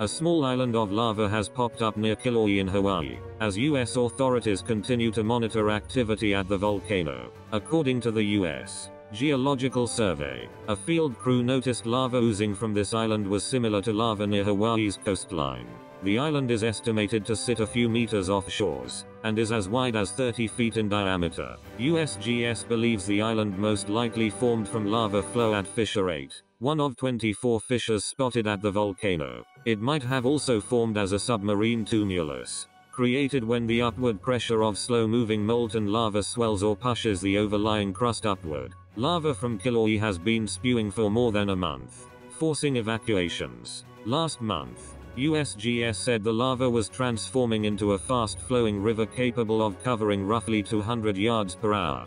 A small island of lava has popped up near Kilauea in Hawaii, as US authorities continue to monitor activity at the volcano. According to the US Geological Survey, a field crew noticed lava oozing from this island was similar to lava near Hawaii's coastline. The island is estimated to sit a few meters off shores, and is as wide as 30 feet in diameter. USGS believes the island most likely formed from lava flow at Fissure 8, one of 24 fissures spotted at the volcano. It might have also formed as a submarine tumulus, created when the upward pressure of slow-moving molten lava swells or pushes the overlying crust upward. Lava from Kilauea has been spewing for more than a month, forcing evacuations. Last month, USGS said the lava was transforming into a fast-flowing river capable of covering roughly 200 yards per hour.